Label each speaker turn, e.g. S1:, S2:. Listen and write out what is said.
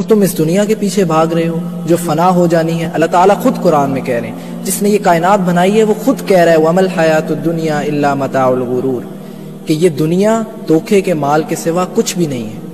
S1: और तुम इस दुनिया के पीछे भाग रहे हो, जो फना हो जानी है। अल्लाह ताला खुद कुरान में कह रहे हैं। जिसने ये कायनात बनाई है, वो खुद कह रहा है, वमल हयात दुनिया इल्ला मताउल गुरूर, कि ये दुनिया धोखे के माल के सिवा कुछ भी नहीं है।